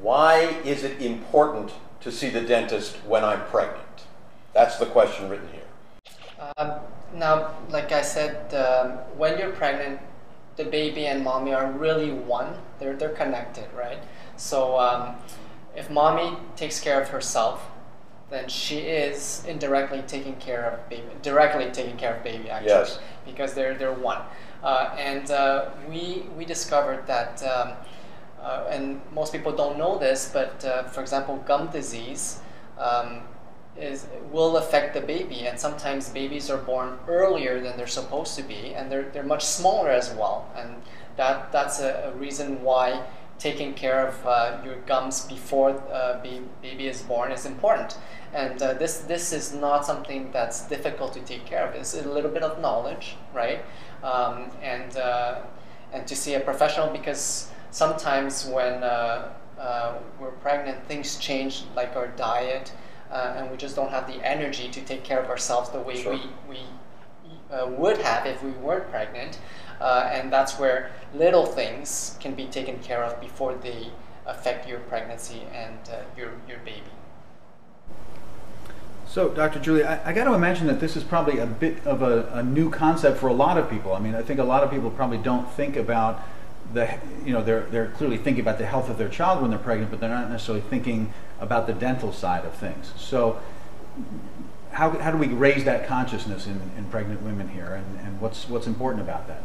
why is it important to see the dentist when I'm pregnant? That's the question written here. Um, now, like I said, um, when you're pregnant, the baby and mommy are really one. They're, they're connected, right? So um, if mommy takes care of herself, then she is indirectly taking care of baby, directly taking care of baby actually, Yes. because they're they're one. Uh, and uh, we we discovered that, um, uh, and most people don't know this, but uh, for example, gum disease. Um, is will affect the baby and sometimes babies are born earlier than they're supposed to be and they're, they're much smaller as well. And that that's a, a reason why taking care of uh, your gums before uh, be, baby is born is important. And uh, this this is not something that's difficult to take care of. It's a little bit of knowledge right? Um, and uh, and to see a professional because sometimes when uh, uh, we're pregnant things change like our diet uh, and we just don't have the energy to take care of ourselves the way Sure. we, we uh, would have if we weren't pregnant. Uh, and that's where little things can be taken care of before they affect your pregnancy and uh, your, your baby. So, Dr. Julie, I, I got to imagine that this is probably a bit of a, a new concept for a lot of people. I mean, I think a lot of people probably don't think about the, you know, they're, they're clearly thinking about the health of their child when they're pregnant, but they're not necessarily thinking about the dental side of things. So, how, how do we raise that consciousness in, in pregnant women here, and, and what's, what's important about that?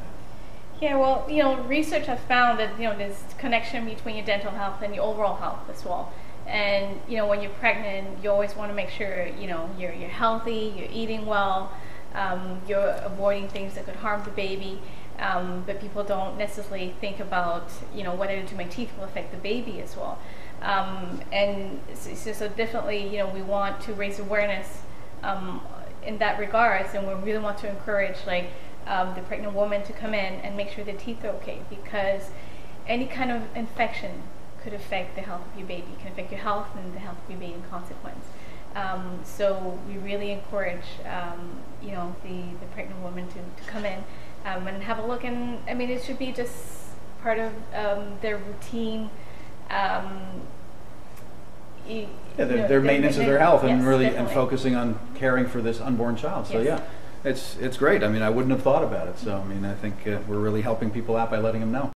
Yeah, well, you know, research has found that you know there's connection between your dental health and your overall health as well. And you know, when you're pregnant, you always want to make sure you know you're you're healthy, you're eating well, um, you're avoiding things that could harm the baby. Um, but people don't necessarily think about you know what I do to my teeth will affect the baby as well. Um, and so, so- definitely, you know, we want to raise awareness um, in that regards, and we really want to encourage like um, the pregnant woman to come in and make sure the teeth are okay because any kind of infection could affect the health of your baby, can affect your health and the health of your baby in consequence. Um, so we really encourage, um, you know, the, the pregnant woman to, to come in um, and have a look. And I mean, it should be just part of um, their routine. Um, Yeah, you their, know, their maintenance of their health and yes, really and focusing on caring for this unborn child. So Yes. yeah, it's it's great. I mean, I wouldn't have thought about it. So I mean, I think uh, we're really helping people out by letting them know.